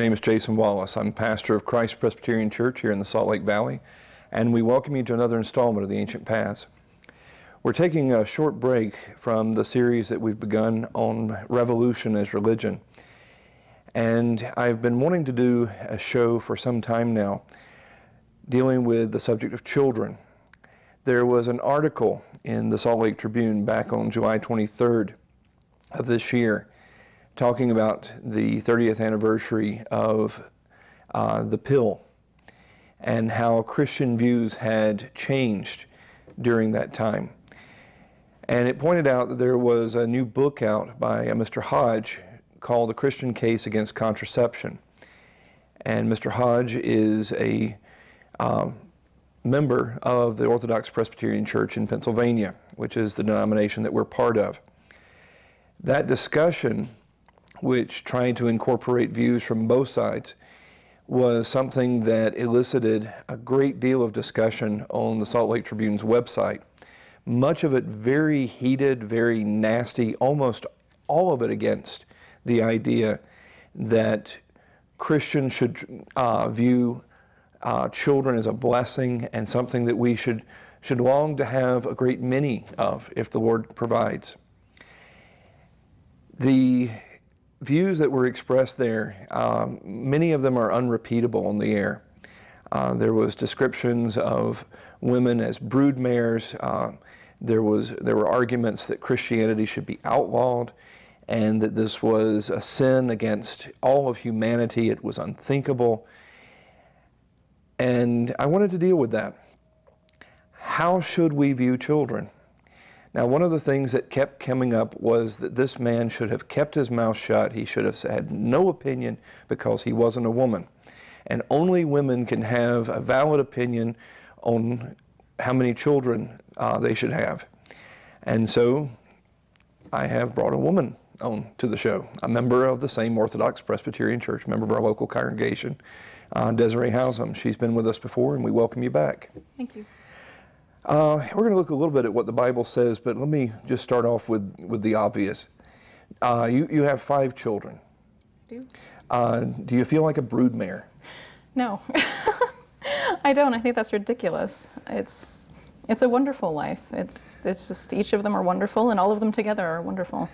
name is Jason Wallace. I'm pastor of Christ Presbyterian Church here in the Salt Lake Valley, and we welcome you to another installment of the Ancient Paths. We're taking a short break from the series that we've begun on revolution as religion. And I've been wanting to do a show for some time now dealing with the subject of children. There was an article in the Salt Lake Tribune back on July 23rd of this year talking about the 30th anniversary of uh, the pill and how Christian views had changed during that time. And it pointed out that there was a new book out by uh, Mr. Hodge called The Christian Case Against Contraception. And Mr. Hodge is a um, member of the Orthodox Presbyterian Church in Pennsylvania, which is the denomination that we're part of. That discussion which tried to incorporate views from both sides, was something that elicited a great deal of discussion on the Salt Lake Tribune's website. Much of it very heated, very nasty, almost all of it against the idea that Christians should uh, view uh, children as a blessing and something that we should, should long to have a great many of if the Lord provides. The views that were expressed there, um, many of them are unrepeatable on the air. Uh, there was descriptions of women as broodmares. Uh, there was there were arguments that Christianity should be outlawed, and that this was a sin against all of humanity. It was unthinkable. And I wanted to deal with that. How should we view children? Now, one of the things that kept coming up was that this man should have kept his mouth shut. He should have had no opinion because he wasn't a woman. And only women can have a valid opinion on how many children uh, they should have. And so I have brought a woman on to the show, a member of the same Orthodox Presbyterian Church, member of our local congregation, uh, Desiree Hausam. She's been with us before, and we welcome you back. Thank you. Uh, we're going to look a little bit at what the Bible says, but let me just start off with, with the obvious. Uh, you, you have five children. I do. Uh, do you feel like a broodmare? No, I don't. I think that's ridiculous. It's it's a wonderful life. It's it's just each of them are wonderful, and all of them together are wonderful.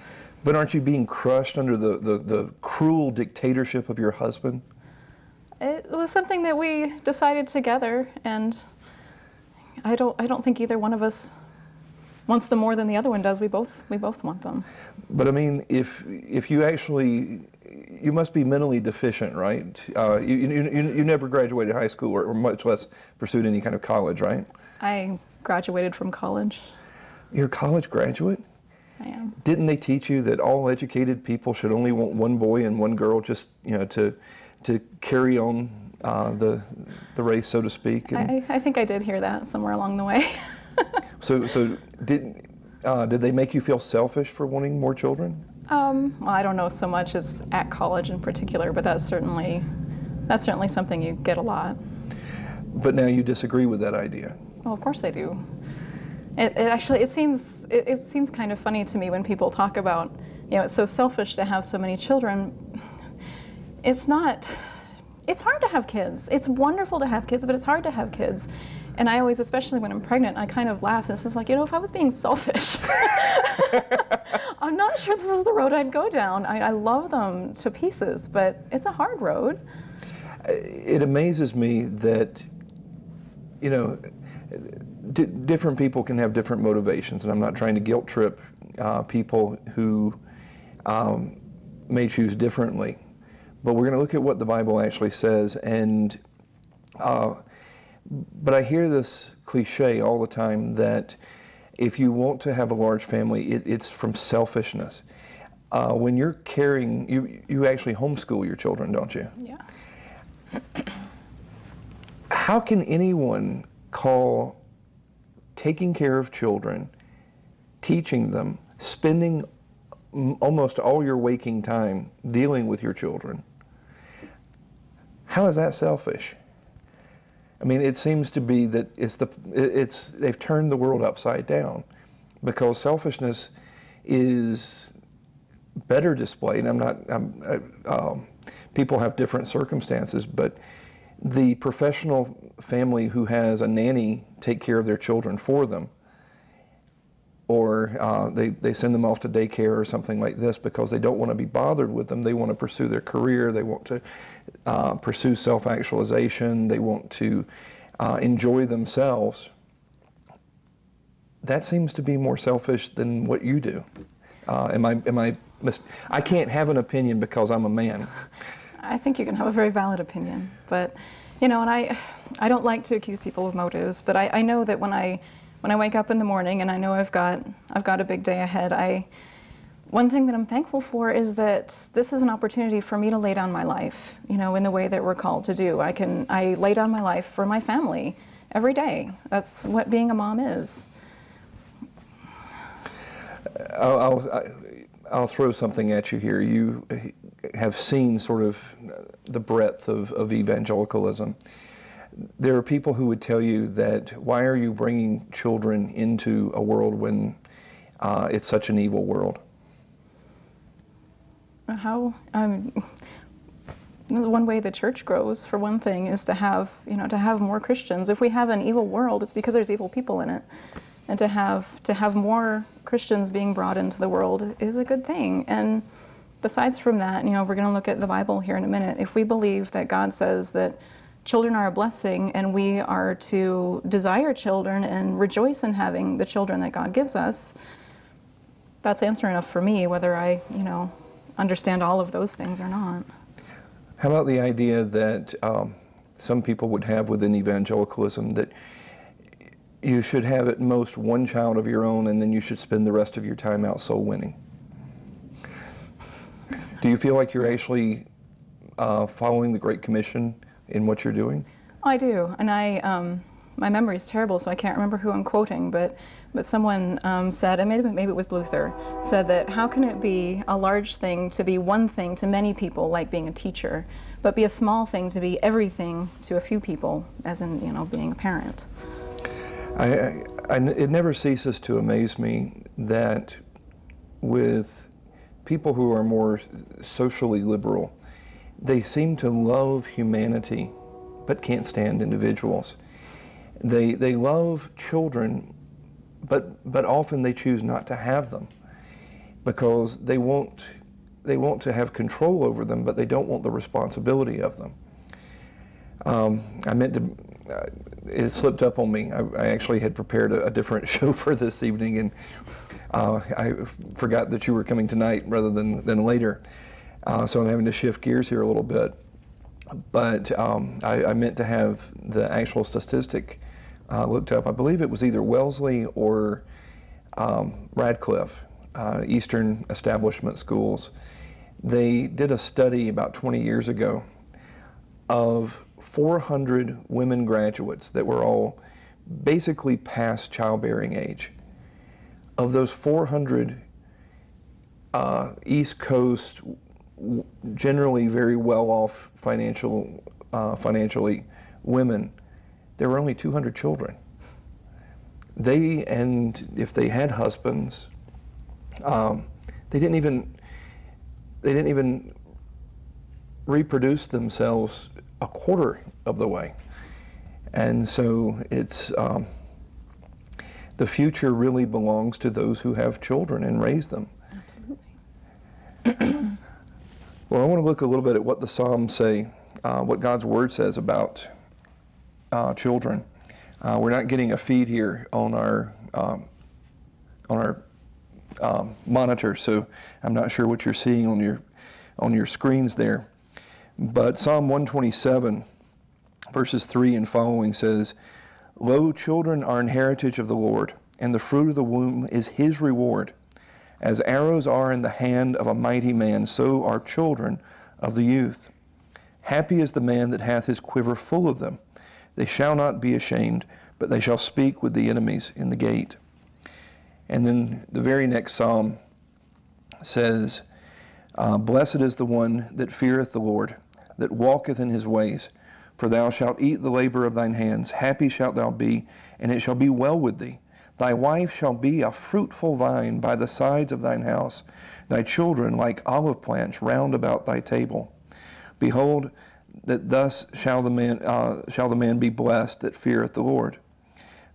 But aren't you being crushed under the, the, the cruel dictatorship of your husband? It was something that we decided together, and I don't I don't think either one of us wants them more than the other one does. We both we both want them. But I mean, if if you actually you must be mentally deficient, right? Uh, you, you, you, you never graduated high school or, or much less pursued any kind of college, right? I graduated from college. You're a college graduate? I am. Didn't they teach you that all educated people should only want one boy and one girl just, you know, to to carry on uh, the the race, so to speak? And I, I think I did hear that somewhere along the way. so so did uh, did they make you feel selfish for wanting more children? Um, well, I don't know so much as at college in particular, but that's certainly that's certainly something you get a lot. But now you disagree with that idea. Well, of course I do. It, it actually it seems it, it seems kind of funny to me when people talk about you know it's so selfish to have so many children. It's not. It's hard to have kids. It's wonderful to have kids, but it's hard to have kids. And I always, especially when I'm pregnant, I kind of laugh. This is like, you know, if I was being selfish, I'm not sure this is the road I'd go down. I, I love them to pieces, but it's a hard road. It amazes me that, you know, different people can have different motivations, and I'm not trying to guilt trip uh, people who um, may choose differently. But we're going to look at what the Bible actually says, and uh, but I hear this cliche all the time that if you want to have a large family, it, it's from selfishness. Uh, when you're caring, you you actually homeschool your children, don't you? Yeah. How can anyone call taking care of children, teaching them, spending almost all your waking time dealing with your children? How is that selfish? I mean, it seems to be that it's the it's they've turned the world upside down because selfishness is better displayed. I'm not. I'm, I, um, people have different circumstances, but the professional family who has a nanny take care of their children for them, or uh, they, they send them off to daycare or something like this because they don't want to be bothered with them. They want to pursue their career, they want to uh, pursue self actualization, they want to uh, enjoy themselves. That seems to be more selfish than what you do. Uh, am I, am I, mis- I can't have an opinion because I'm a man. I think you can have a very valid opinion, but you know, and I, I don't like to accuse people of motives, but I, I know that when I, when I wake up in the morning and I know I've got, I've got a big day ahead, I, one thing that I'm thankful for is that this is an opportunity for me to lay down my life, you know, in the way that we're called to do. I can, I lay down my life for my family every day. That's what being a mom is. I'll, I'll, I'll throw something at you here. You have seen sort of the breadth of, of evangelicalism. There are people who would tell you that why are you bringing children into a world when uh, it's such an evil world? How one way the church grows, for one thing, is to have you know to have more Christians. If we have an evil world, it's because there's evil people in it, and to have to have more Christians being brought into the world is a good thing. And besides from that, you know, we're going to look at the Bible here in a minute. If we believe that God says that children are a blessing and we are to desire children and rejoice in having the children that God gives us, that's answer enough for me, whether I, you know, understand all of those things or not. How about the idea that um, some people would have within evangelicalism that you should have at most one child of your own and then you should spend the rest of your time out soul winning? Do you feel like you're actually uh, following the Great Commission in what you're doing? Oh, I do, and I. Um, my memory is terrible, so I can't remember who I'm quoting, but but someone um, said, and maybe maybe it was Luther, said that how can it be a large thing to be one thing to many people, like being a teacher, but be a small thing to be everything to a few people, as in you know being a parent. I, I, I, it never ceases to amaze me that with people who are more socially liberal, they seem to love humanity but can't stand individuals. They, they love children, but, but often they choose not to have them because they want, they want to have control over them, but they don't want the responsibility of them. Um, I meant to, uh, it slipped up on me. I, I actually had prepared a, a, different show for this evening, and uh, I forgot that you were coming tonight rather than, than later. Uh, so I'm having to shift gears here a little bit. But um, I, I, meant to have the actual statistic uh, looked up. I believe it was either Wellesley or um, Radcliffe, uh, Eastern Establishment Schools. They did a study about 20 years ago of 400 women graduates that were all basically past childbearing age. Of those 400 uh, East Coast, generally very well off financial, uh, financially women, there were only 200 children. They, and if they had husbands, um, they didn't even, they didn't even reproduce themselves a quarter of the way. And so it's, um, the future really belongs to those who have children and raise them. Absolutely. well, I want to look a little bit at what the Psalms say, uh, what God's Word says about uh, children. Uh, we're not getting a feed here on our um, on our um, monitor, so I'm not sure what you're seeing on your on your screens there. But Psalm 127, verses 3 and following says, Lo, children are an heritage of the Lord, and the fruit of the womb is his reward. As arrows are in the hand of a mighty man, so are children of the youth. Happy is the man that hath his quiver full of them. They shall not be ashamed, but they shall speak with the enemies in the gate. And then the very next psalm says, uh, Blessed is the one that feareth the Lord that walketh in his ways. For thou shalt eat the labor of thine hands. Happy shalt thou be, and it shall be well with thee. Thy wife shall be a fruitful vine by the sides of thine house, thy children like olive plants round about thy table. Behold, that thus shall the man uh, shall the man be blessed that feareth the Lord.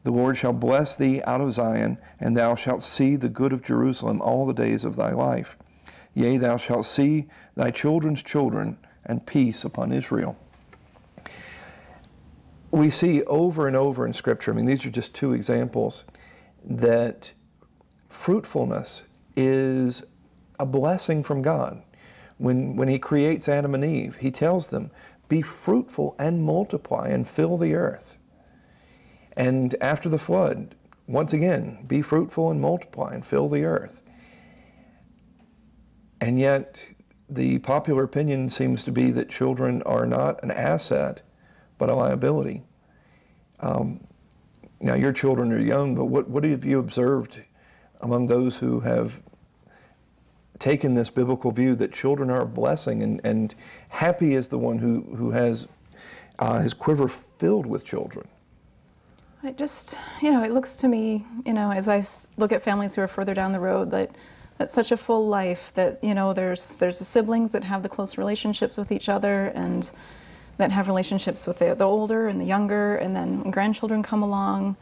The Lord shall bless thee out of Zion, and thou shalt see the good of Jerusalem all the days of thy life. Yea, thou shalt see thy children's children, and peace upon Israel. We see over and over in Scripture, I mean, these are just two examples, that fruitfulness is a blessing from God. When, when He creates Adam and Eve, He tells them, Be fruitful and multiply and fill the earth. And after the flood, once again, be fruitful and multiply and fill the earth. And yet, the popular opinion seems to be that children are not an asset, but a liability. Um, now, your children are young, but what, what have you observed among those who have taken this biblical view that children are a blessing and, and happy is the one who, who has uh, his quiver filled with children? It just, you know, it looks to me, you know, as I look at families who are further down the road, that that's such a full life that you know there's there's the siblings that have the close relationships with each other and that have relationships with the, the older and the younger, and then grandchildren come along,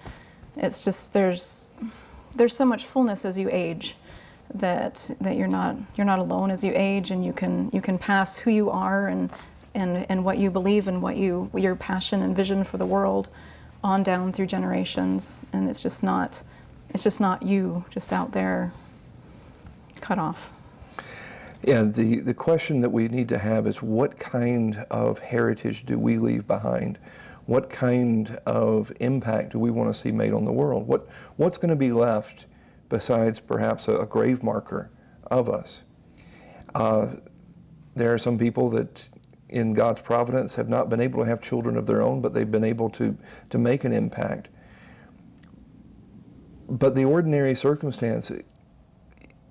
it's just there's there's so much fullness as you age that that you're not you're not alone as you age, and you can you can pass who you are and and and what you believe and what you your passion and vision for the world on down through generations, and it's just not it's just not you just out there cut off. Yeah, the, the question that we need to have is what kind of heritage do we leave behind? What kind of impact do we want to see made on the world? What, what's going to be left besides perhaps a, a grave marker of us? Uh, there are some people that in God's providence have not been able to have children of their own, but they've been able to, to make an impact. But the ordinary circumstance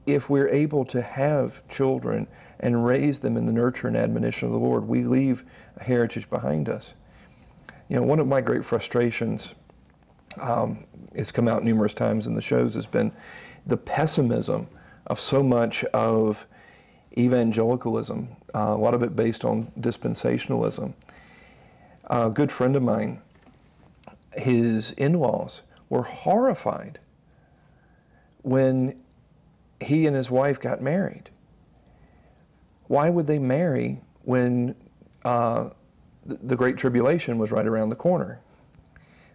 if we're able to have children and raise them in the nurture and admonition of the Lord, we leave a heritage behind us. You know, one of my great frustrations, um, it's come out numerous times in the shows, has been the pessimism of so much of evangelicalism, uh, a lot of it based on dispensationalism. A good friend of mine, his in-laws were horrified when he and his wife got married. Why would they marry when uh, the Great Tribulation was right around the corner?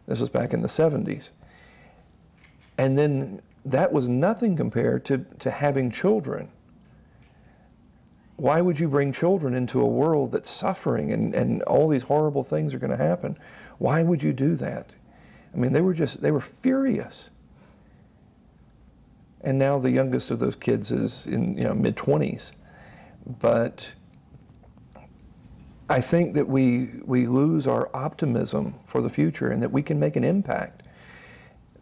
This was back in the 70s. And then that was nothing compared to, to having children. Why would you bring children into a world that's suffering and, and all these horrible things are going to happen? Why would you do that? I mean, they were just, they were furious and now the youngest of those kids is in you know mid 20s but I think that we we lose our optimism for the future and that we can make an impact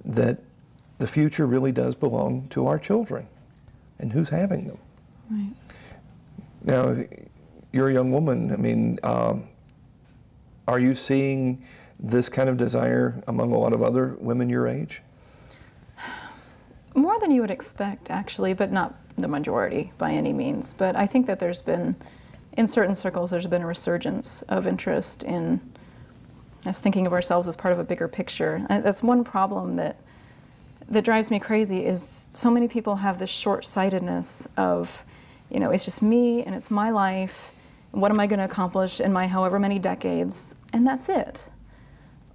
that the future really does belong to our children and who's having them. Right. Now you're a young woman. I mean um, are you seeing this kind of desire among a lot of other women your age? More than you would expect, actually, but not the majority by any means. But I think that there's been, in certain circles, there's been a resurgence of interest in us thinking of ourselves as part of a bigger picture. And that's one problem that that drives me crazy is so many people have this short-sightedness of, you know, it's just me and it's my life. What am I going to accomplish in my however many decades? And that's it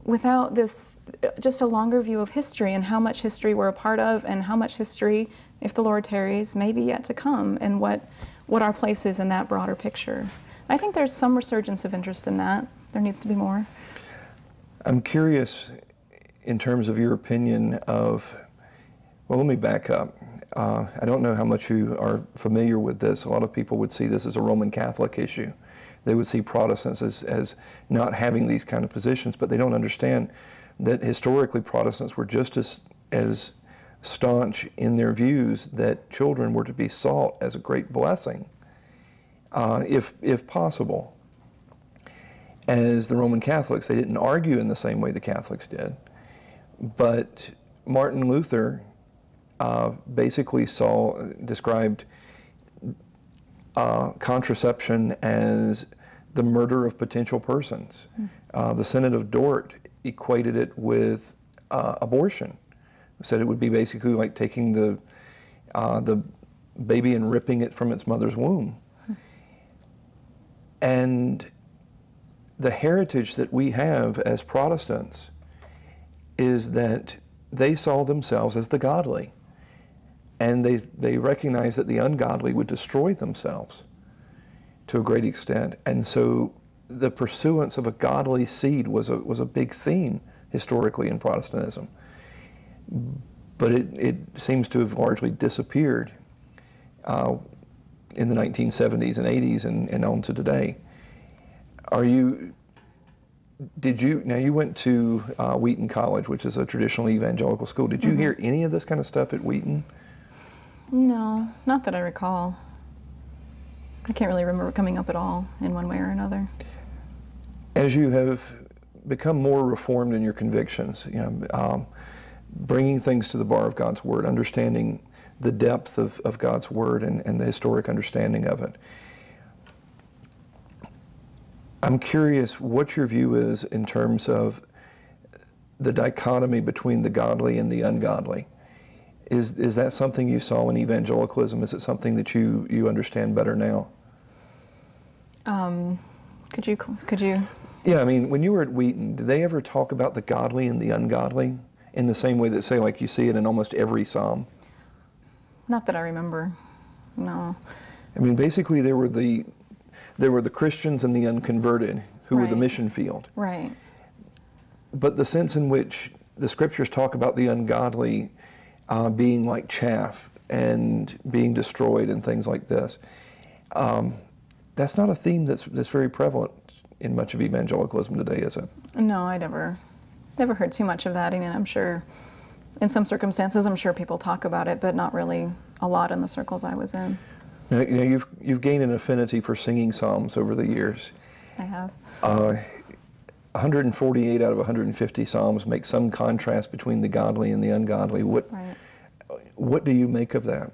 without this, just a longer view of history and how much history we're a part of and how much history, if the Lord tarries, may be yet to come and what, what our place is in that broader picture. I think there's some resurgence of interest in that. There needs to be more. I'm curious in terms of your opinion of, well, let me back up. Uh, I don't know how much you are familiar with this. A lot of people would see this as a Roman Catholic issue they would see Protestants as, as not having these kind of positions, but they don't understand that historically Protestants were just as, as staunch in their views that children were to be sought as a great blessing, uh, if, if possible. As the Roman Catholics, they didn't argue in the same way the Catholics did, but Martin Luther uh, basically saw, described uh, contraception as the murder of potential persons. Uh, the Synod of Dort equated it with uh, abortion. Said it would be basically like taking the uh, the baby and ripping it from its mother's womb. And the heritage that we have as Protestants is that they saw themselves as the godly. And they, they recognized that the ungodly would destroy themselves to a great extent. And so the pursuance of a godly seed was a, was a big theme historically in Protestantism. But it, it seems to have largely disappeared uh, in the 1970s and 80s and, and on to today. Are you, did you, now you went to uh, Wheaton College, which is a traditional evangelical school. Did you Mm-hmm. hear any of this kind of stuff at Wheaton? No, not that I recall. I can't really remember coming up at all in one way or another. As you have become more reformed in your convictions, you know, um, bringing things to the bar of God's Word, understanding the depth of, of God's Word and, and the historic understanding of it. I'm curious what your view is in terms of the dichotomy between the godly and the ungodly. Is, is that something you saw in evangelicalism? Is it something that you, you understand better now? Um, could you could you? Yeah, I mean, when you were at Wheaton, did they ever talk about the godly and the ungodly in the same way that, say, like you see it in almost every psalm? Not that I remember. No. I mean, basically, there were the there were the Christians and the unconverted who were the mission field. Right. But the sense in which the scriptures talk about the ungodly uh, being like chaff and being destroyed and things like this, um, that's not a theme that's that's very prevalent in much of evangelicalism today, is it? No, I never, never heard too much of that. I mean, I'm sure, in some circumstances, I'm sure people talk about it, but not really a lot in the circles I was in. Now, you know, you've you've gained an affinity for singing psalms over the years. I have. Uh, 148 out of 150 psalms make some contrast between the godly and the ungodly. What Right. what do you make of that?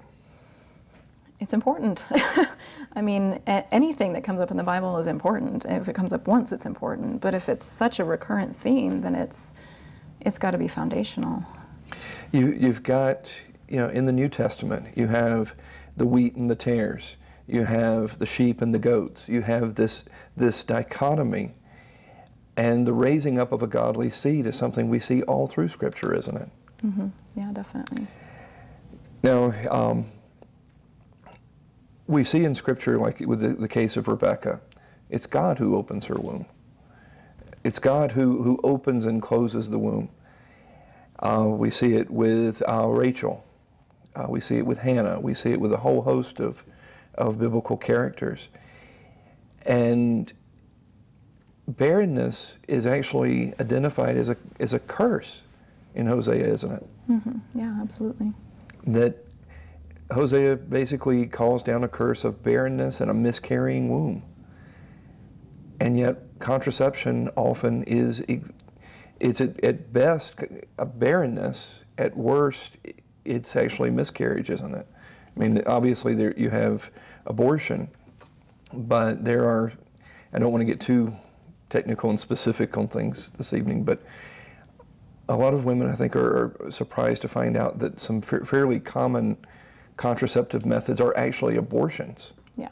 It's important. I mean, a- anything that comes up in the Bible is important. If it comes up once, it's important. But if it's such a recurrent theme, then it's it's got to be foundational. You you've got you know in the New Testament you have the wheat and the tares. You have the sheep and the goats. You have this this dichotomy, and the raising up of a godly seed is something we see all through Scripture, isn't it? Mm -hmm. Yeah, definitely. Now, um, we see in Scripture, like with the, the case of Rebecca, it's God who opens her womb. It's God who, who opens and closes the womb. Uh, we see it with uh, Rachel. Uh, we see it with Hannah. We see it with a whole host of, of biblical characters. And barrenness is actually identified as a, as a curse in Hosea, isn't it? Mm-hmm. Yeah, absolutely. that Hosea basically calls down a curse of barrenness and a miscarrying womb. And yet, contraception often is, it's at, best a barrenness. At worst, it's actually miscarriage, isn't it? I mean, obviously, there you have abortion, but there are, I don't want to get too technical and specific on things this evening, but a lot of women, I think, are, surprised to find out that some fa- fairly common contraceptive methods are actually abortions. Yeah.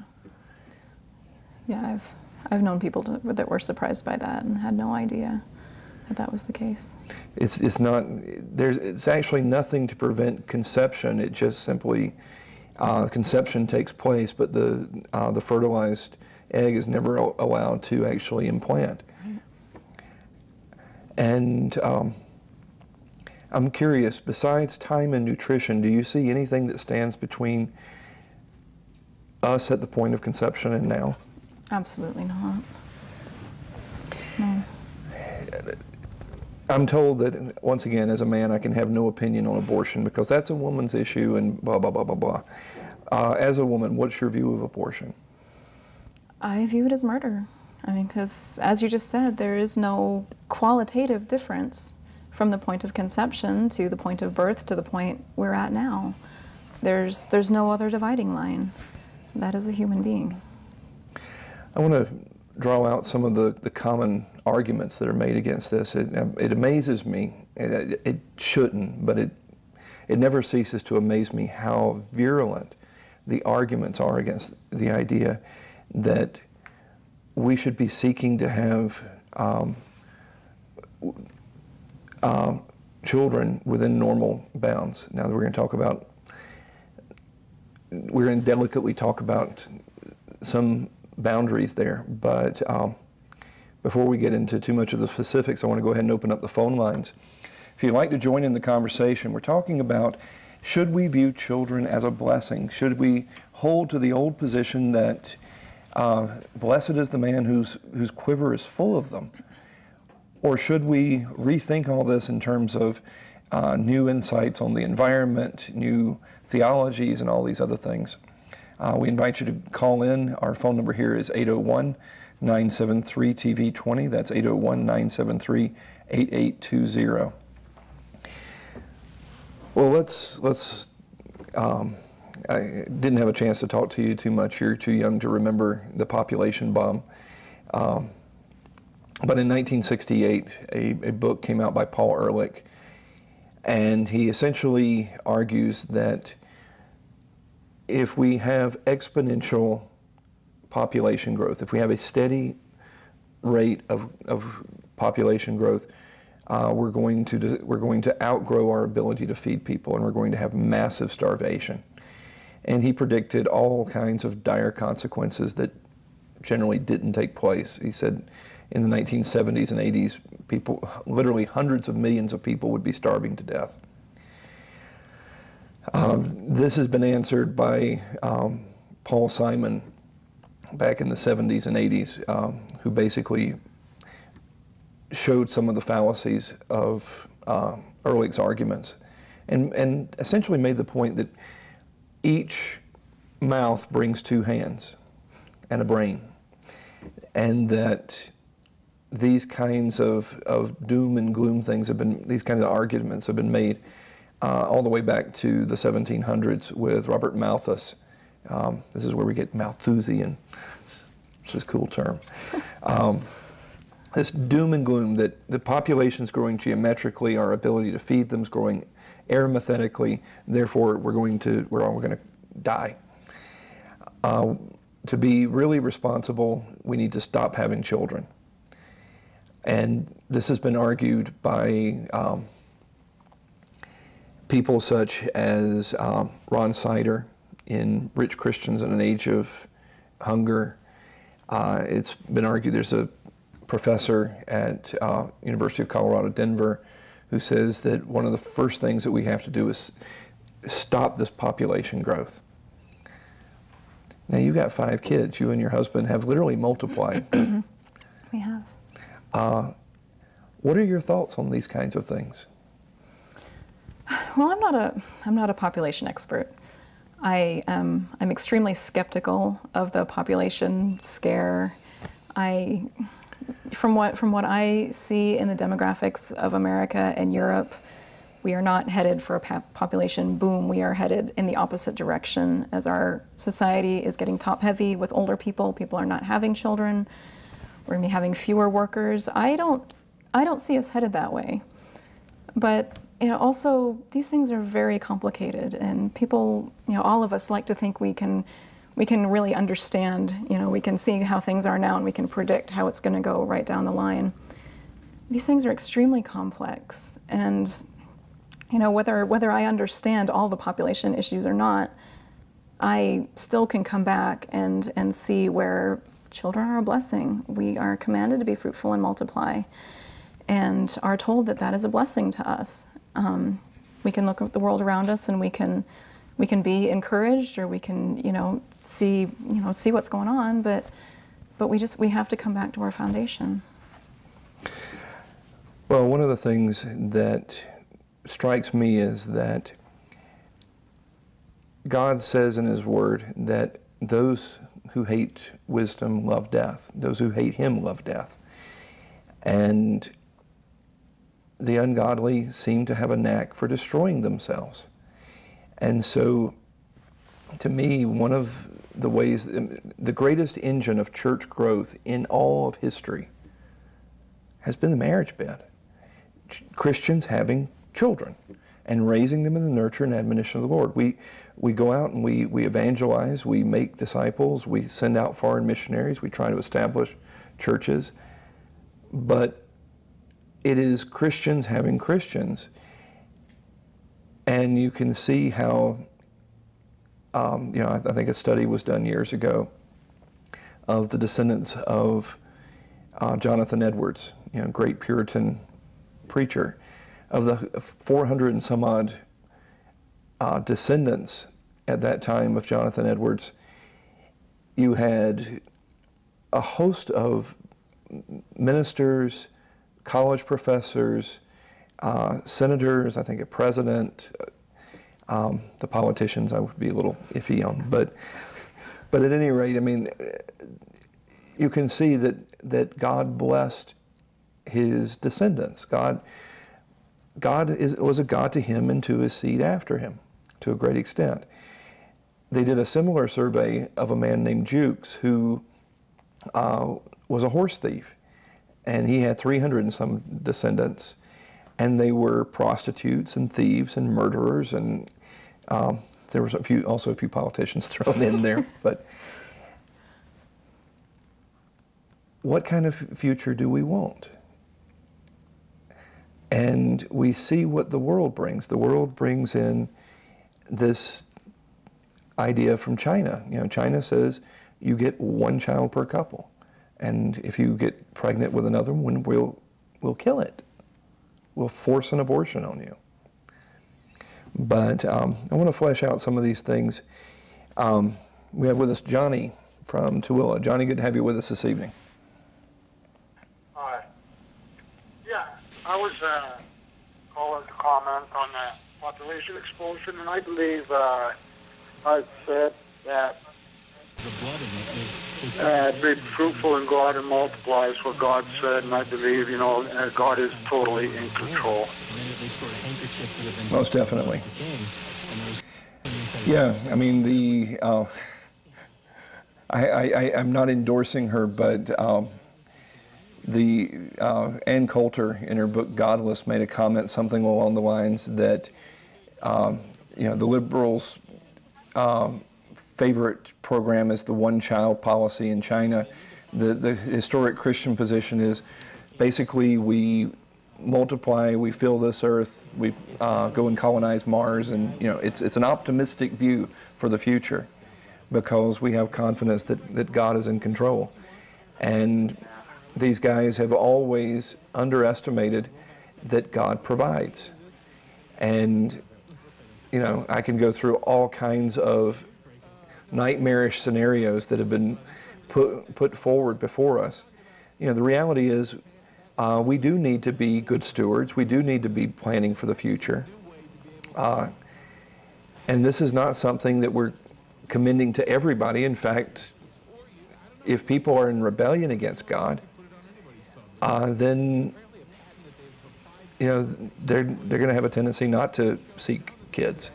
Yeah, I've I've known people to, that were surprised by that and had no idea that that was the case. It's, it's not, there's, it's actually nothing to prevent conception. It just simply, uh, conception takes place, but the, uh, the fertilized egg is never allowed to actually implant. And um, I'm curious, besides time and nutrition, do you see anything that stands between us at the point of conception and now? Absolutely not. No. I'm told that, once again, as a man, I can have no opinion on abortion because that's a woman's issue and blah, blah, blah, blah, blah. Uh, as a woman, what's your view of abortion? I view it as murder. I mean, because as you just said, there is no qualitative difference from the point of conception to the point of birth to the point we're at now. There's there's no other dividing line. That is a human being. I want to draw out some of the, the common arguments that are made against this. It, it amazes me. It, it shouldn't, but it, it never ceases to amaze me how virulent the arguments are against the idea that we should be seeking to have um, uh, children within normal bounds. Now that we're going to talk about, we're going to delicately talk about some boundaries there, but um, before we get into too much of the specifics, I want to go ahead and open up the phone lines. If you'd like to join in the conversation, we're talking about should we view children as a blessing? Should we hold to the old position that uh, blessed is the man whose, whose quiver is full of them? Or should we rethink all this in terms of uh, new insights on the environment, new theologies, and all these other things? Uh, we invite you to call in. Our phone number here is 801 973 TV20. That's 801 973 8820. Well, let's let's. Um, I didn't have a chance to talk to you too much. You're too young to remember the population bomb. Um, but in 1968, a, a book came out by Paul Ehrlich, and he essentially argues that if we have exponential population growth, if we have a steady rate of, of population growth, uh, we're going to we're going to outgrow our ability to feed people, and we're going to have massive starvation. And he predicted all kinds of dire consequences that generally didn't take place. He said in the 1970s and 80s, people, literally hundreds of millions of people would be starving to death. Uh, this has been answered by um, Paul Simon back in the 70s and 80s, um, who basically showed some of the fallacies of uh, Ehrlich's arguments and, and essentially made the point that each mouth brings two hands and a brain, and that these kinds of, of doom and gloom things have been, these kinds of arguments have been made uh, all the way back to the 1700s with Robert Malthus. Um, this is where we get Malthusian, which is a cool term. Um, this doom and gloom that the population is growing geometrically, our ability to feed them is growing arithmetically, therefore we're going to, we're all going to die. Uh, to be really responsible, we need to stop having children. And this has been argued by um, people such as um, Ron Sider in Rich Christians in an Age of Hunger. Uh, it's been argued there's a professor at uh, University of Colorado, Denver, who says that one of the first things that we have to do is stop this population growth. Now you've got five kids. You and your husband have literally multiplied. we have. Uh, what are your thoughts on these kinds of things? Well, I'm not a I'm not a population expert. I am I'm extremely skeptical of the population scare. I from what from what I see in the demographics of America and Europe, we are not headed for a population boom. We are headed in the opposite direction as our society is getting top heavy with older people. People are not having children. We're going to be having fewer workers. I don't I don't see us headed that way. But you know, also these things are very complicated, and people, you know, all of us like to think we can we can really understand, you know, we can see how things are now and we can predict how it's going to go right down the line. These things are extremely complex and you know, whether whether I understand all the population issues or not, I still can come back and and see where children are a blessing. We are commanded to be fruitful and multiply, and are told that that is a blessing to us. Um, we can look at the world around us and we can we can be encouraged or we can you know see you know see what's going on but but we just we have to come back to our foundation well one of the things that strikes me is that god says in his word that those who hate wisdom love death those who hate him love death and the ungodly seem to have a knack for destroying themselves and so, to me, one of the ways, um, the greatest engine of church growth in all of history has been the marriage bed. Christians having children and raising them in the nurture and admonition of the Lord. We, we go out and we, we evangelize, we make disciples, we send out foreign missionaries, we try to establish churches. But it is Christians having Christians. And you can see how, um, you know, I, I think a study was done years ago of the descendants of uh, Jonathan Edwards, you know, great Puritan preacher. Of the 400 and some odd uh, descendants at that time of Jonathan Edwards, you had a host of ministers, college professors, uh, senators, I think a president, um, the politicians I would be a little iffy on, but but at any rate, I mean, you can see that that God blessed his descendants. God God is, was a God to him and to his seed after him, to a great extent. They did a similar survey of a man named Jukes who uh, was a horse thief, and he had 300 and some descendants, and they were prostitutes and thieves and murderers, and um, there was a few, also a few politicians thrown in there, but what kind of future do we want? And we see what the world brings. The world brings in this idea from China. You know, China says you get one child per couple. And if you get pregnant with another one, we'll, we'll kill it. We'll force an abortion on you. But um, I want to flesh out some of these things. Um, we have with us Johnny from Tooele. Johnny, good to have you with us this evening. Hi. Yeah, I was uh, calling to comment on the population explosion, and I believe uh, I said that uh, be fruitful in God and multiply is what God said, and I believe, you know, uh, God is totally in control. Most definitely. Yeah, I mean, the. Uh, I, I, I'm not endorsing her, but um, the uh, Ann Coulter in her book Godless made a comment something along the lines that um, you know the liberals' um, favorite program is the one-child policy in China. The the historic Christian position is basically we multiply, we fill this earth, we uh, go and colonize Mars, and you know it's it's an optimistic view for the future because we have confidence that, that God is in control. And these guys have always underestimated that God provides. And, you know, I can go through all kinds of nightmarish scenarios that have been put, put forward before us. You know, the reality is uh, we do need to be good stewards. We do need to be planning for the future. Uh, and this is not something that we're commending to everybody. In fact, if people are in rebellion against God, uh, then you know they're they're going to have a tendency not to seek kids.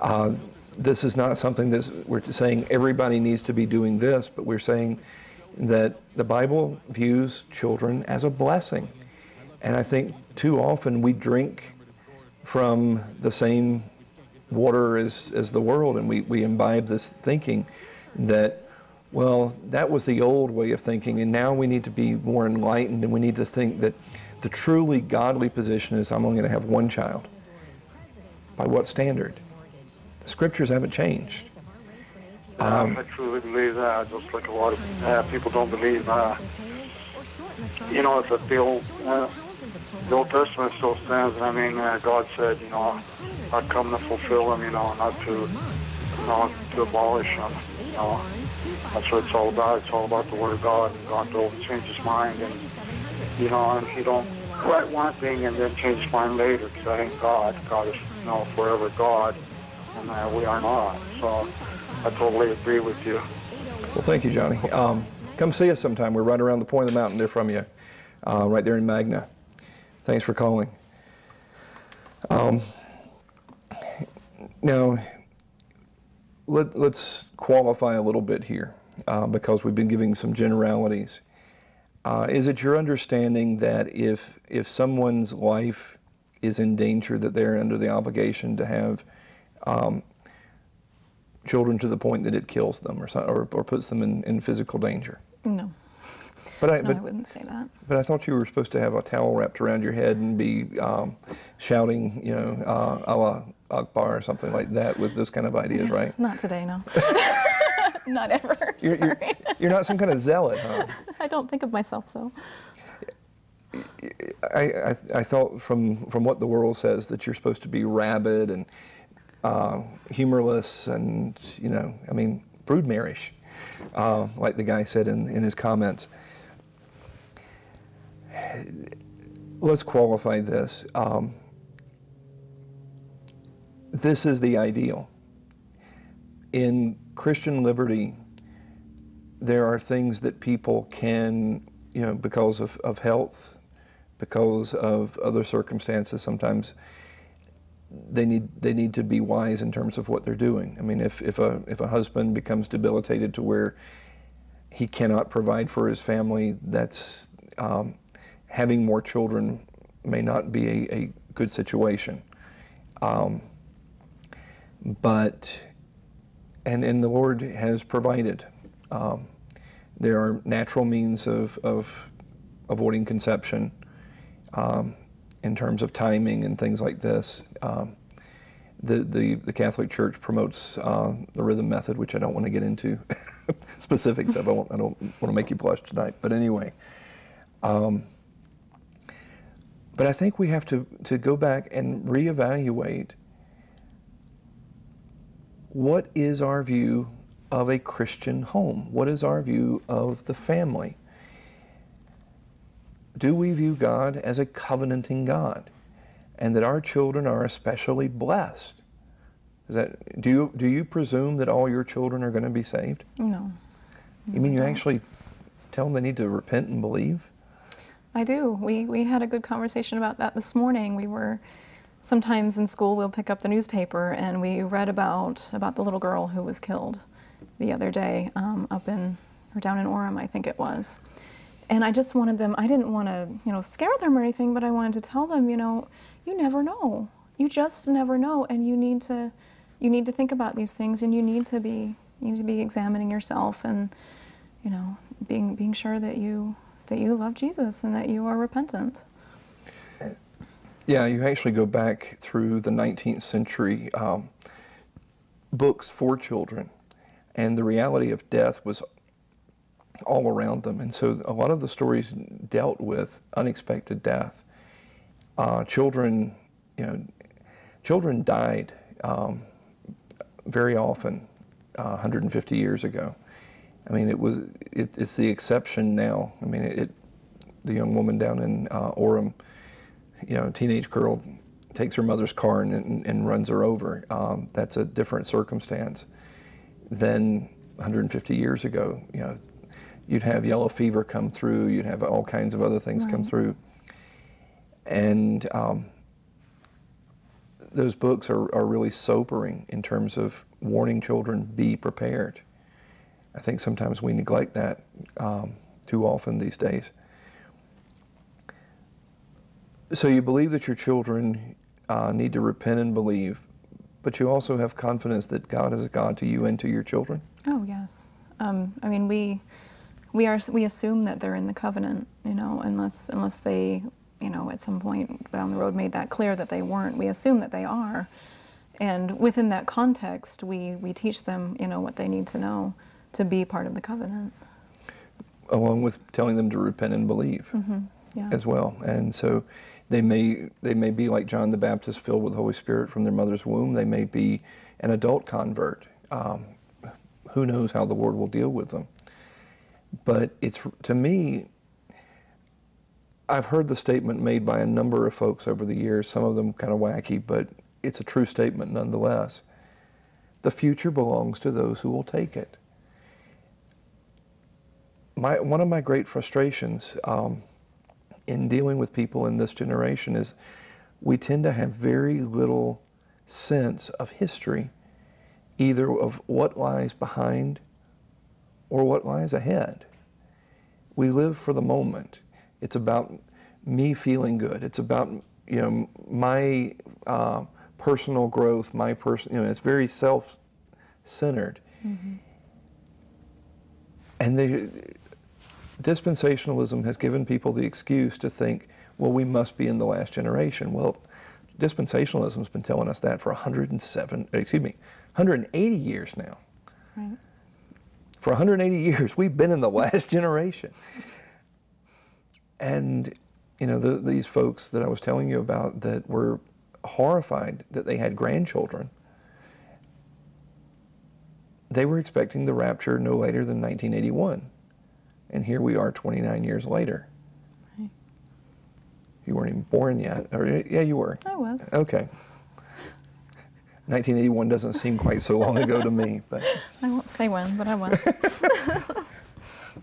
Uh, this is not something that we're saying everybody needs to be doing this, but we're saying that the Bible views children as a blessing, and I think too often we drink from the same water as, as the world, and we, we imbibe this thinking that well, that was the old way of thinking, and now we need to be more enlightened and we need to think that the truly godly position is I'm only going to have one child. By what standard? The scriptures haven't changed. Um, I truly believe that, just like a lot of uh, people don't believe. Uh, you know, it's the old, uh, the Old Testament still stands, and I mean, uh, God said, you know, I come to fulfill them, you know, not to, know, to abolish them, you know. That's what it's all about. It's all about the Word of God, and God don't change His mind, and you know, and He don't write one thing and then change His mind later, because that ain't God. God is, know, forever God, and uh, we are not. So I totally agree with you. Well, thank you, Johnny. Um, come see us sometime. We're right around the point of the mountain there from you, uh, right there in Magna. Thanks for calling. Um, now, let, us qualify a little bit here uh, because we've been giving some generalities. Uh, is it your understanding that if if someone's life is in danger, that they're under the obligation to have um, children to the point that it kills them or, or, or puts them in, in physical danger? No. But I, no, but, I wouldn't say that. But I thought you were supposed to have a towel wrapped around your head and be um, shouting, you know, uh, Allah Akbar or something like that with those kind of ideas, right? Not today, no. not ever. You're, you're, you're, not some kind of zealot, huh? I don't think of myself so. I, I, I, thought from, from what the world says that you're supposed to be rabid and uh, humorless and, you know, I mean, broodmarish, uh, like the guy said in, in his comments. Let's qualify this. Um, this is the ideal. In Christian liberty, there are things that people can, you know, because of, of health, because of other circumstances, sometimes they need they need to be wise in terms of what they're doing. I mean, if, if a if a husband becomes debilitated to where he cannot provide for his family, that's um, having more children may not be a, a good situation. Um, but and and the Lord has provided. Um, there are natural means of, of avoiding conception um, in terms of timing and things like this. Um, the, the, the, Catholic Church promotes uh, the rhythm method, which I don't want to get into specifics of. I, I, don't want to make you blush tonight. But anyway, um, but I think we have to, to go back and reevaluate what is our view of a Christian home? What is our view of the family? Do we view God as a covenanting God and that our children are especially blessed? Is that, do, you, do you presume that all your children are going to be saved? No. You mean you actually tell them they need to repent and believe? I do. We, we had a good conversation about that this morning. We were sometimes in school we'll pick up the newspaper and we read about about the little girl who was killed the other day um, up in or down in Orem, I think it was. And I just wanted them. I didn't want to, you know, scare them or anything, but I wanted to tell them, you know, you never know. You just never know, and you need to, you need to think about these things, and you need to be, you need to be examining yourself, and, you know, being being sure that you that you love Jesus and that you are repentant. Yeah, you actually go back through the 19th century um, books for children, and the reality of death was all around them. And so a lot of the stories dealt with unexpected death. Uh, children, you know, children died um, very often uh, 150 years ago. I mean, it was it, it's the exception now. I mean, it, it the young woman down in uh, Orem you know, teenage girl takes her mother's car and, and, and runs her over. Um, that's a different circumstance than 150 years ago. You know, you'd have yellow fever come through, you'd have all kinds of other things right. come through. And um, those books are, are really sobering in terms of warning children be prepared. I think sometimes we neglect that um, too often these days. So you believe that your children uh, need to repent and believe, but you also have confidence that God is a God to you and to your children. Oh yes. Um, I mean, we we are we assume that they're in the covenant, you know, unless unless they, you know, at some point down the road made that clear that they weren't. We assume that they are, and within that context, we we teach them, you know, what they need to know to be part of the covenant. Along with telling them to repent and believe. Mm-hmm. Yeah. As well, and so they may, they may be like John the Baptist, filled with the Holy Spirit from their mother's womb. They may be an adult convert. Um, who knows how the Lord will deal with them? But it's to me, I've heard the statement made by a number of folks over the years, some of them kind of wacky, but it's a true statement nonetheless. The future belongs to those who will take it. My, one of my great frustrations um, in dealing with people in this generation is we tend to have very little sense of history either of what lies behind or what lies ahead. We live for the moment. It's about me feeling good. It's about you know my uh, personal growth, my person. You know, it's very self-centered. Mm-hmm. And the dispensationalism has given people the excuse to think, well, we must be in the last generation. Well, dispensationalism has been telling us that for 107, excuse me, 180 years now. Right. For 180 years, we've been in the last generation. And, you know, the, these folks that I was telling you about that were horrified that they had grandchildren, they were expecting the rapture no later than 1981. And here we are 29 years later. Right. You weren't even born yet. Or, yeah, you were. I was. Okay. 1981 doesn't seem quite so long ago to me, but I won't say when, but I was.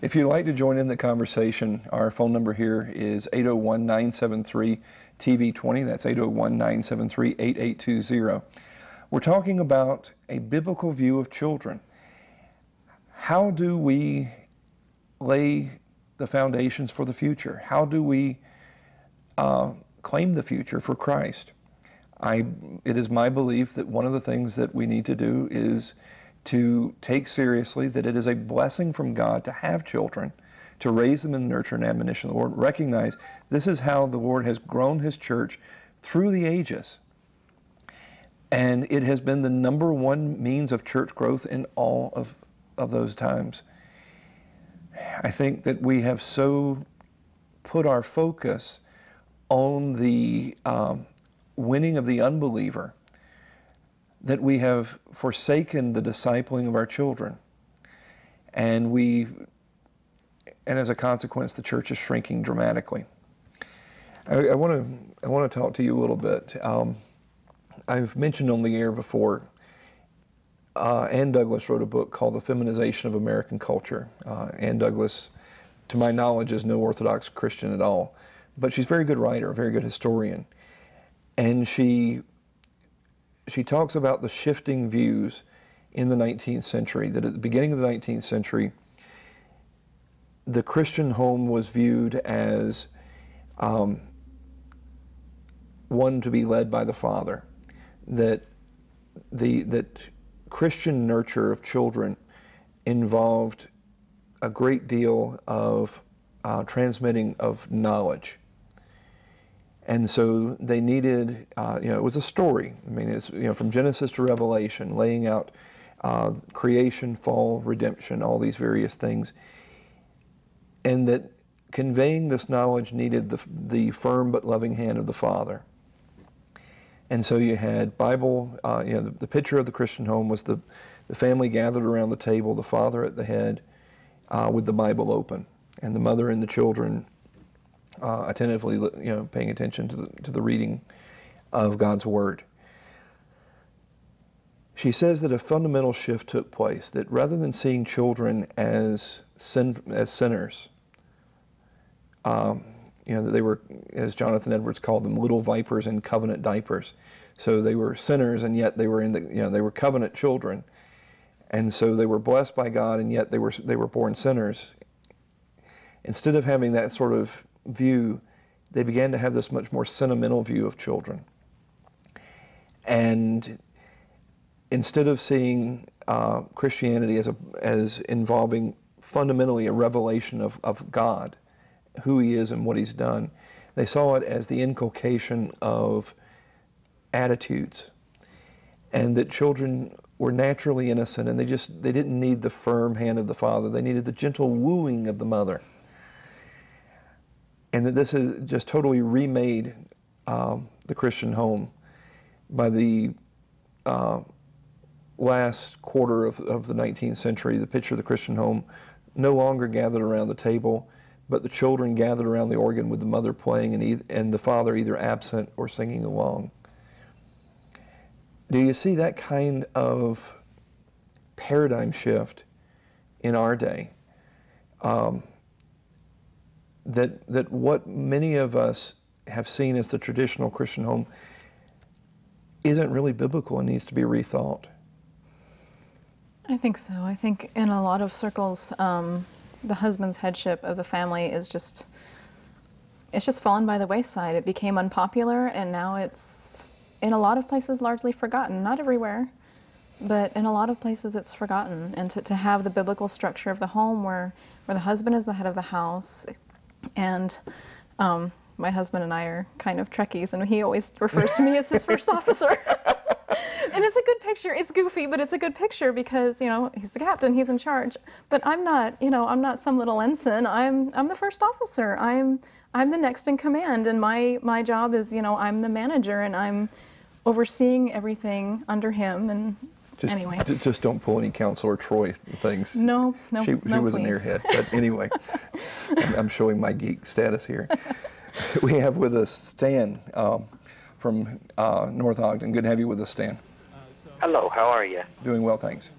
if you'd like to join in the conversation, our phone number here is 801-973-TV20. That's 801-973-8820. We're talking about a biblical view of children. How do we lay the foundations for the future? How do we uh, claim the future for Christ? I, it is my belief that one of the things that we need to do is to take seriously that it is a blessing from God to have children, to raise them in nurture and admonition of the Lord. Recognize this is how the Lord has grown His church through the ages. And it has been the number one means of church growth in all of, of those times. I think that we have so put our focus on the um, winning of the unbeliever that we have forsaken the discipling of our children. And we, and as a consequence, the church is shrinking dramatically. I want to I want to talk to you a little bit. Um, I've mentioned on the air before. Uh, Ann Douglas wrote a book called The Feminization of American Culture. Uh, Ann Douglas, to my knowledge, is no Orthodox Christian at all, but she's a very good writer, a very good historian and she she talks about the shifting views in the 19th century. That at the beginning of the 19th century, the Christian home was viewed as um, one to be led by the father. That the that Christian nurture of children involved a great deal of uh, transmitting of knowledge and so they needed, uh, you know, it was a story. I mean, it's, you know, from Genesis to Revelation, laying out uh, creation, fall, redemption, all these various things. And that conveying this knowledge needed the, the firm but loving hand of the Father. And so you had Bible, uh, you know, the, the, picture of the Christian home was the, the family gathered around the table, the father at the head, uh, with the Bible open, and the mother and the children uh, attentively, you know, paying attention to the, to the reading of God's Word. She says that a fundamental shift took place, that rather than seeing children as, sin, as sinners, um, you know, that they were, as Jonathan Edwards called them, little vipers in covenant diapers. So they were sinners, and yet they were in the, you know, they were covenant children, and so they were blessed by God, and yet they were they were born sinners. Instead of having that sort of view, they began to have this much more sentimental view of children. And instead of seeing uh, Christianity as, a, as involving fundamentally a revelation of, of God, who He is and what He's done, they saw it as the inculcation of attitudes. And that children were naturally innocent and they just they didn't need the firm hand of the father they needed the gentle wooing of the mother and that this has just totally remade um, the Christian home by the uh, last quarter of, of the 19th century. The picture of the Christian home no longer gathered around the table, but the children gathered around the organ with the mother playing and, e- and the father either absent or singing along. Do you see that kind of paradigm shift in our day? Um, that, that what many of us have seen as the traditional Christian home isn't really biblical and needs to be rethought. I think so. I think in a lot of circles, um, the husband's headship of the family is just it's just fallen by the wayside. It became unpopular, and now it's in a lot of places largely forgotten. Not everywhere, but in a lot of places it's forgotten. And to, to have the biblical structure of the home where where the husband is the head of the house, and um, my husband and I are kind of Trekkies, and he always refers to me as his first officer. and it's a good picture. It's goofy, but it's a good picture because you know he's the captain, he's in charge. But I'm not, you know, I'm not some little ensign. I'm I'm the first officer. I'm I'm the next in command, and my my job is, you know, I'm the manager, and I'm overseeing everything under him. And Just, anyway, ju- just don't pull any Counselor Troi things. no, no, she, she no, was an please. airhead. But anyway, I'm, I'm showing my geek status here. We have with us Stan um, from uh, North Ogden. Good to have you with us, Stan. Hello, how are you? Doing well, thanks.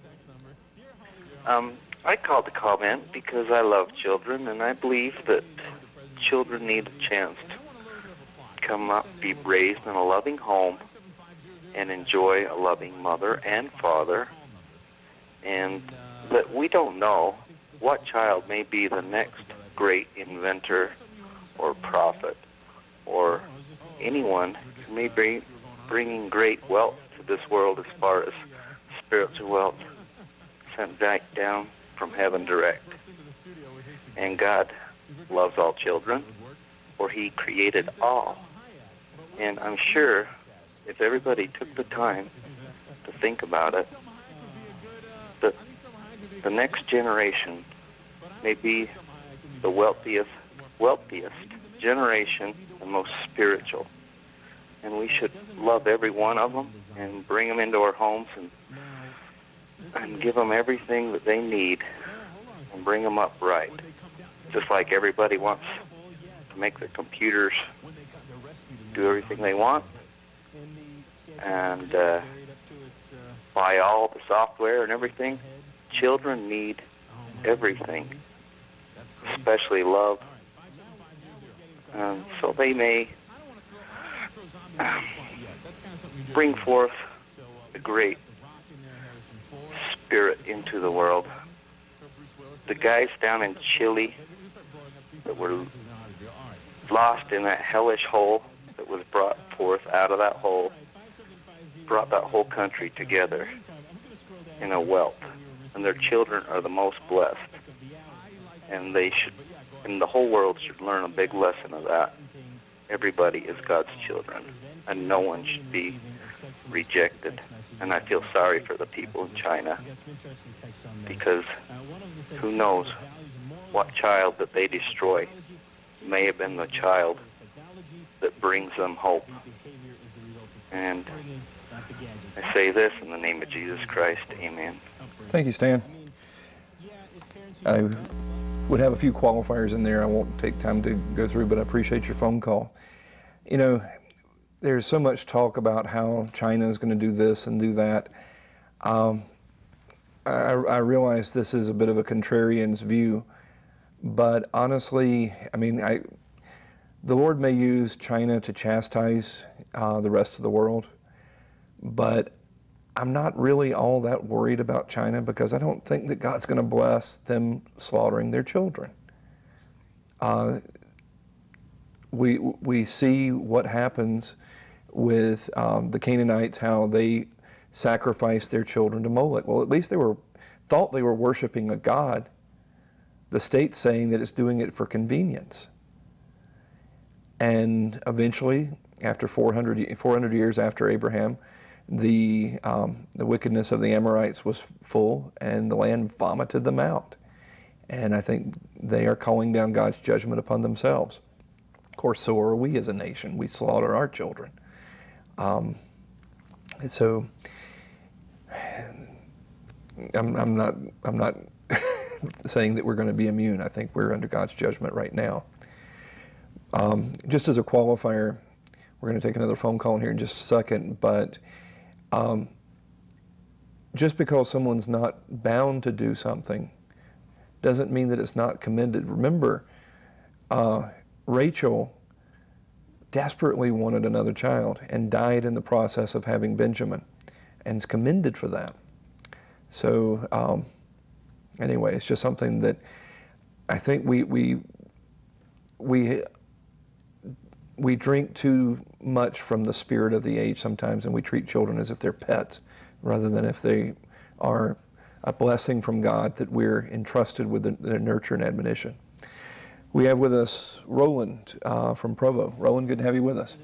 Um, I called to comment because I love children and I believe that children need a chance to come up, be raised in a loving home, and enjoy a loving mother and father, and that we don't know what child may be the next great inventor or prophet or anyone who may be bringing great wealth to this world as far as spiritual wealth sent back down from heaven direct. And God loves all children, for he created all. And I'm sure if everybody took the time to think about it, that the next generation may be the wealthiest, wealthiest generation and most spiritual. And we should love every one of them and bring them into our homes and and give them everything that they need and bring them up right. Just like everybody wants to make their computers do everything they want and uh, buy all the software and everything, children need everything, especially love. Um, so they may um, bring forth the great spirit into the world. The guys down in Chile that were lost in that hellish hole that was brought forth out of that hole brought that whole country together in a wealth. And their children are the most blessed. And they should, and the whole world should learn a big lesson of that. Everybody is God's children, and no one should be rejected. And I feel sorry for the people in China because who knows what child that they destroy may have been the child that brings them hope. And I say this in the name of Jesus Christ. Amen. Thank you, Stan. I would have a few qualifiers in there. I won't take time to go through, but I appreciate your phone call. You know, there's so much talk about how China is going to do this and do that. Um, I, I realize this is a bit of a contrarian's view, but honestly, I mean, I, the Lord may use China to chastise uh, the rest of the world, but I'm not really all that worried about China because I don't think that God's going to bless them slaughtering their children. Uh, we, we see what happens with um, the Canaanites, how they sacrificed their children to Molech. Well, at least they were thought they were worshiping a god. The state's saying that it's doing it for convenience. And eventually, after 400, 400 years after Abraham, the, um, the wickedness of the Amorites was full, and the land vomited them out. And I think they are calling down God's judgment upon themselves. Of course, so are we as a nation. We slaughter our children. Um, and so, I'm, I'm not, I'm not saying that we're going to be immune. I think we're under God's judgment right now. Um, just as a qualifier, we're going to take another phone call in here in just a second, but um, just because someone's not bound to do something doesn't mean that it's not commended. Remember, uh, Rachel desperately wanted another child and died in the process of having Benjamin and is commended for that. So um, anyway, it's just something that I think we we we we drink too much from the spirit of the age sometimes, and we treat children as if they're pets rather than if they are a blessing from God that we're entrusted with the, the nurture and admonition. We have with us Roland uh, from Provo. Roland, good to have you with us.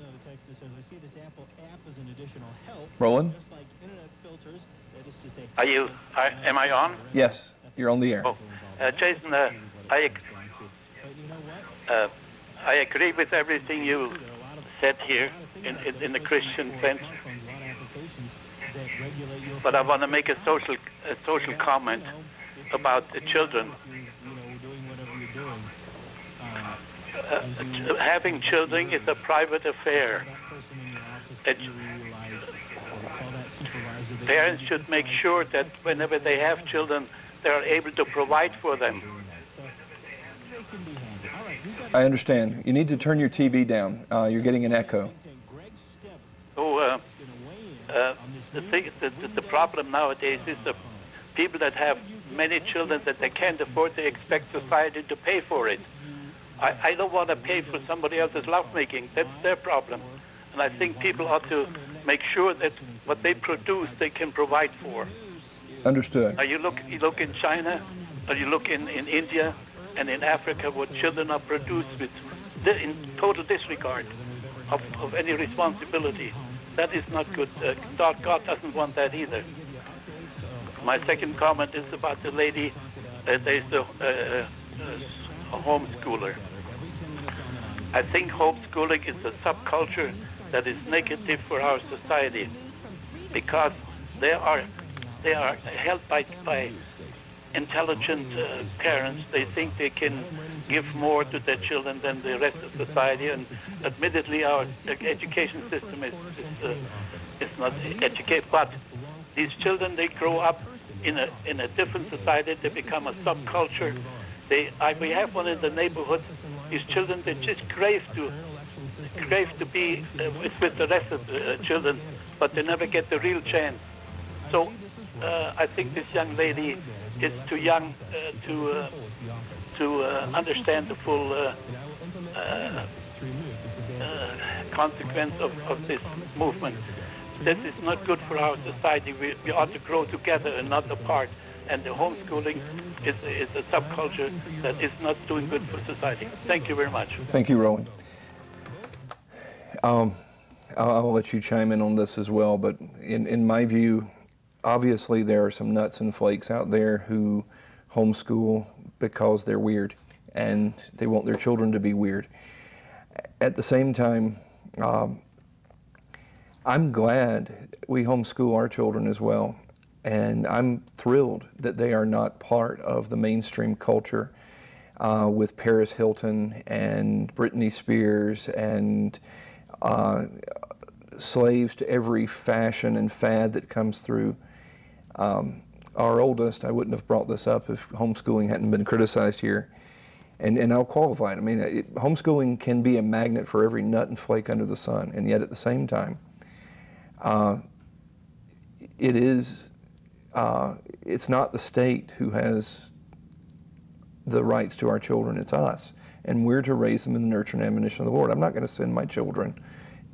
Roland? Are you, are, am I on? Yes, you're on the air. Oh, uh, Jason, uh, I, uh, I agree with everything you said here in, in, in the Christian sense. But I want to make a social, a social comment about the children. Uh, having children is a private affair. It, parents should make sure that whenever they have children, they are able to provide for them. I understand. You need to turn your TV down. Uh, you're getting an echo. So uh, uh, the, thing, the, the problem nowadays is the people that have many children that they can't afford, they expect society to pay for it. I, I don't want to pay for somebody else's lovemaking. That's their problem. And I think people ought to make sure that what they produce, they can provide for. Understood. Now you look, you look in China, or you look in, in India, and in Africa, what children are produced with in total disregard of, of any responsibility. That is not good. Uh, God, doesn't want that either. My second comment is about the lady. Uh, there's a, uh, a homeschooler. I think homeschooling is a subculture that is negative for our society because they are they are held by by intelligent uh, parents. They think they can give more to their children than the rest of society. And admittedly, our education system is is, uh, is not educated. But these children, they grow up in a in a different society. They become a subculture. They I, we have one in the neighborhood. These children, they just crave to crave to be uh, with, with the rest of the uh, children, but they never get the real chance. So uh, I think this young lady is too young uh, to uh, to uh, understand the full consequence of, of this movement. This is not good for our society. We, we ought to grow together and not apart. And the homeschooling is, is a subculture that is not doing good for society. Thank you very much. Thank you, Rowan. Um, I'll, I'll, let you chime in on this as well, but in, in my view, obviously there are some nuts and flakes out there who homeschool because they're weird and they want their children to be weird. At the same time, um, I'm glad we homeschool our children as well. And I'm thrilled that they are not part of the mainstream culture uh, with Paris Hilton and Britney Spears and uh, slaves to every fashion and fad that comes through. Um, our oldest, I wouldn't have brought this up if homeschooling hadn't been criticized here. And, and I'll qualify it. I mean, it, homeschooling can be a magnet for every nut and flake under the sun, and yet at the same time, uh, it is, uh, it's not the state who has the rights to our children, it's us. And we're to raise them in the nurture and admonition of the Lord. I'm not going to send my children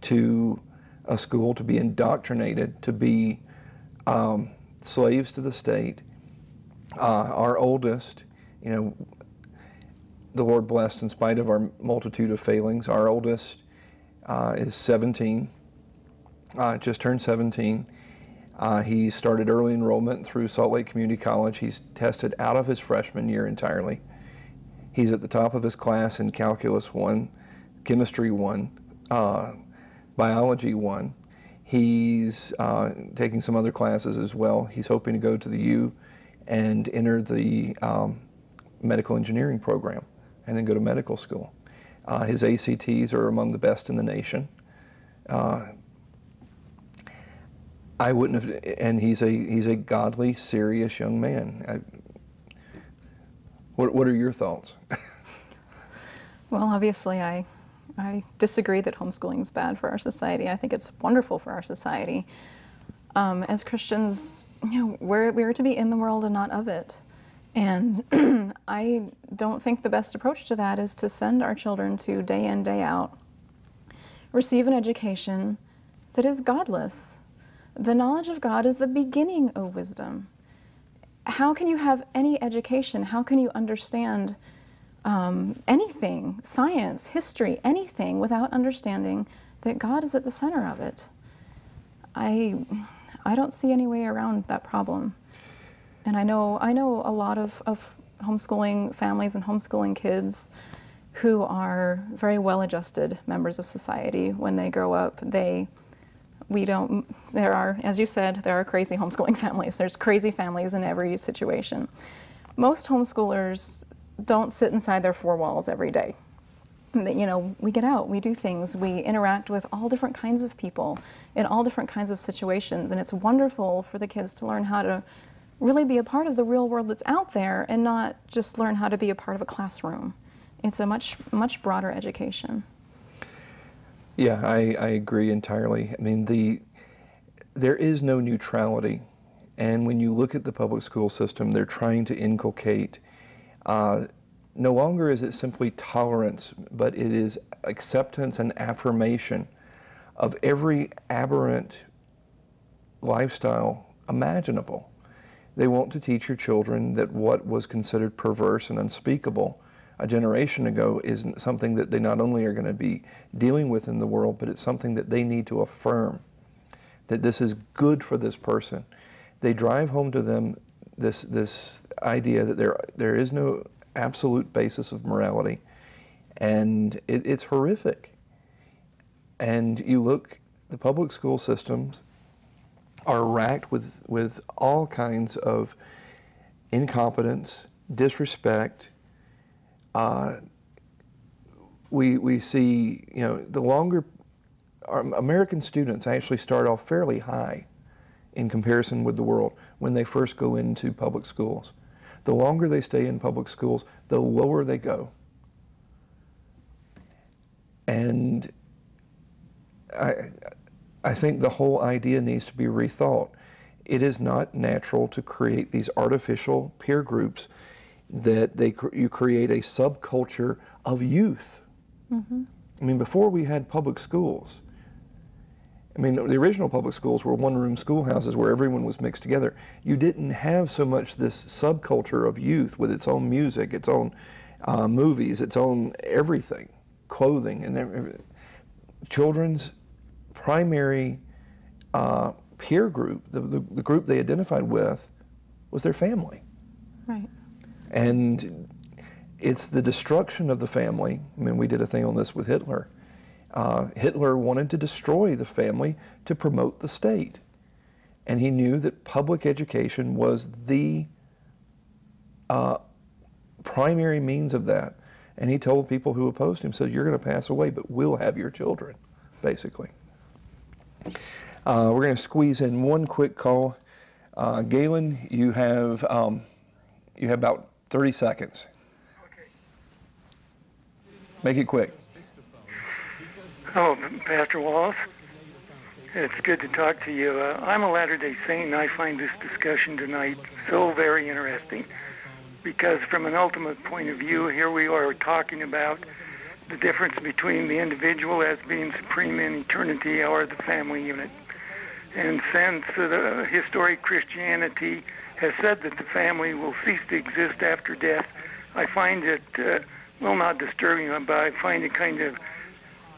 to a school to be indoctrinated, to be um, slaves to the state. Uh, our oldest, you know, the Lord blessed in spite of our multitude of failings. Our oldest uh, is 17, uh, just turned 17. Uh, he started early enrollment through Salt Lake Community College. He's tested out of his freshman year entirely. He's at the top of his class in Calculus 1, Chemistry 1, uh, Biology 1. He's uh, taking some other classes as well. He's hoping to go to the U and enter the um, medical engineering program and then go to medical school. Uh, his ACTs are among the best in the nation. Uh, I wouldn't have, and he's a he's a godly, serious young man. I, what what are your thoughts? well, obviously, I I disagree that homeschooling is bad for our society. I think it's wonderful for our society. Um, as Christians, you know, we're, we're to be in the world and not of it. And I don't think the best approach to that is to send our children to day in, day out, receive an education that is godless. The knowledge of God is the beginning of wisdom. How can you have any education? How can you understand um, anything, science, history, anything, without understanding that God is at the center of it? I, I don't see any way around that problem. And I know, I know a lot of, of homeschooling families and homeschooling kids who are very well adjusted members of society when they grow up. They, we don't, there are, as you said, there are crazy homeschooling families. There's crazy families in every situation. Most homeschoolers don't sit inside their four walls every day. You know, we get out, we do things, we interact with all different kinds of people in all different kinds of situations, and it's wonderful for the kids to learn how to really be a part of the real world that's out there and not just learn how to be a part of a classroom. It's a much, much broader education. Yeah, I, I agree entirely. I mean, the there is no neutrality, and when you look at the public school system, they're trying to inculcate. Uh, no longer is it simply tolerance, but it is acceptance and affirmation of every aberrant lifestyle imaginable. They want to teach your children that what was considered perverse and unspeakable a generation ago is something that they not only are going to be dealing with in the world, but it's something that they need to affirm that this is good for this person. They drive home to them this this idea that there there is no absolute basis of morality, and it, it's horrific. And you look, the public school systems are racked with, with all kinds of incompetence, disrespect. Uh, we, we see, you know, the longer American students actually start off fairly high in comparison with the world when they first go into public schools. The longer they stay in public schools, the lower they go. And I, I think the whole idea needs to be rethought. It is not natural to create these artificial peer groups that they you create a subculture of youth. Mm-hmm. I mean, before we had public schools, I mean, the original public schools were one-room schoolhouses where everyone was mixed together. You didn't have so much this subculture of youth with its own music, its own uh, movies, its own everything, clothing, and everything. children's primary uh, peer group, the, the, the group they identified with, was their family. Right. And it's the destruction of the family. I mean, we did a thing on this with Hitler. Uh, Hitler wanted to destroy the family to promote the state. And he knew that public education was the uh, primary means of that. And he told people who opposed him, said, you're going to pass away, but we'll have your children, basically. Uh, we're going to squeeze in one quick call. Uh, Galen, you have um, you have about 30 seconds. Okay. Make it quick. Oh, Pastor Wallace, it's good to talk to you. Uh, I'm a Latter-day Saint, and I find this discussion tonight so very interesting because from an ultimate point of view, here we are talking about the difference between the individual as being supreme in eternity or the family unit. And since uh, historic Christianity has said that the family will cease to exist after death, I find it, uh, well, not disturbing, but I find it kind of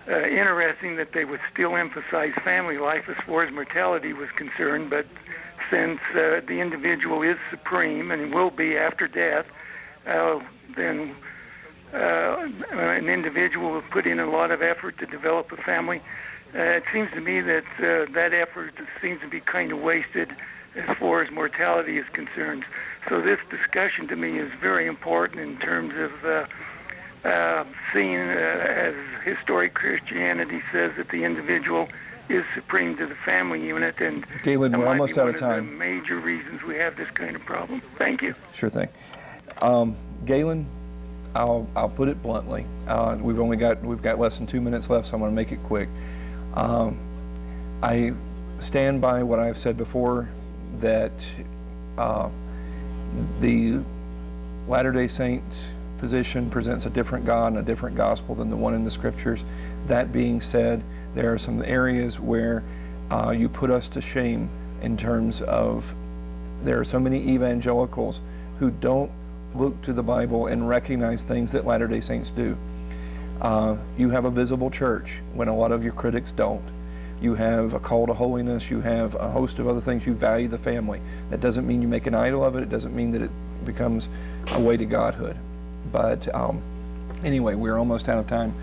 uh, interesting that they would still emphasize family life as far as mortality was concerned. But since uh, the individual is supreme and will be after death, uh, then uh, an individual will put in a lot of effort to develop a family. Uh, it seems to me that uh, that effort seems to be kind of wasted as far as mortality is concerned. So this discussion to me is very important in terms of uh, uh, seeing, uh, as historic Christianity says, that the individual is supreme to the family unit, and Galen, we're almost out of time. Of major reasons we have this kind of problem. Thank you. Sure thing. Um, Galen, I'll, I'll put it bluntly. Uh, we've only got we've got less than two minutes left, so I'm going to make it quick. Um, I stand by what I've said before that uh, the Latter day Saint position presents a different God and a different gospel than the one in the scriptures. That being said, there are some areas where uh, you put us to shame in terms of there are so many evangelicals who don't look to the Bible and recognize things that Latter day Saints do. Uh, you have a visible church when a lot of your critics don't. You have a call to holiness. You have a host of other things. You value the family. That doesn't mean you make an idol of it. It doesn't mean that it becomes a way to godhood. But um, anyway, we're almost out of time.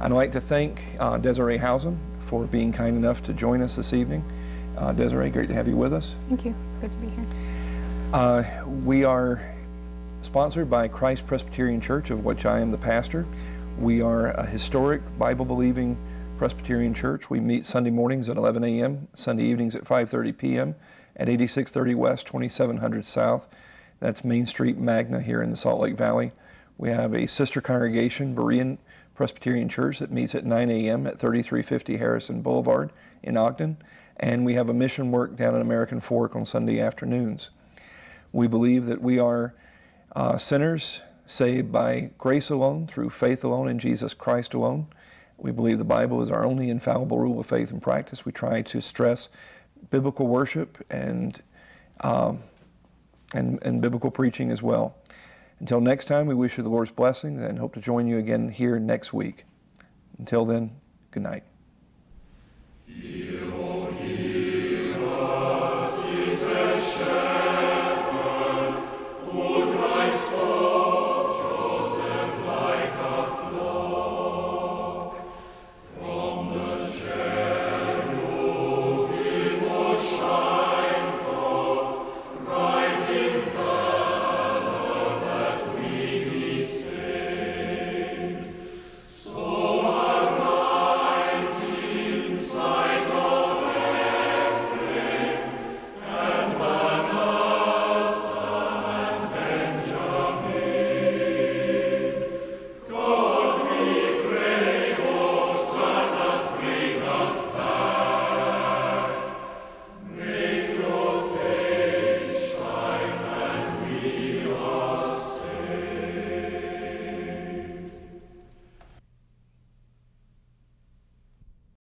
I'd like to thank uh, Desiree Hausam for being kind enough to join us this evening. Uh, Desiree, great to have you with us. Thank you. It's good to be here. Uh, we are sponsored by Christ Presbyterian Church, of which I am the pastor. We are a historic Bible believing Presbyterian Church. We meet Sunday mornings at 11 a.m., Sunday evenings at 5:30 p.m. at 8630 West, 2700 South. That's Main Street, Magna, here in the Salt Lake Valley. We have a sister congregation, Berean Presbyterian Church, that meets at 9 a.m. at 3350 Harrison Boulevard in Ogden, and we have a mission work down at American Fork on Sunday afternoons. We believe that we are uh, sinners saved by grace alone, through faith alone, in Jesus Christ alone. We believe the Bible is our only infallible rule of faith and practice. We try to stress biblical worship and, um, and, and biblical preaching as well. Until next time, we wish you the Lord's blessings and hope to join you again here next week. Until then, good night. Yeah.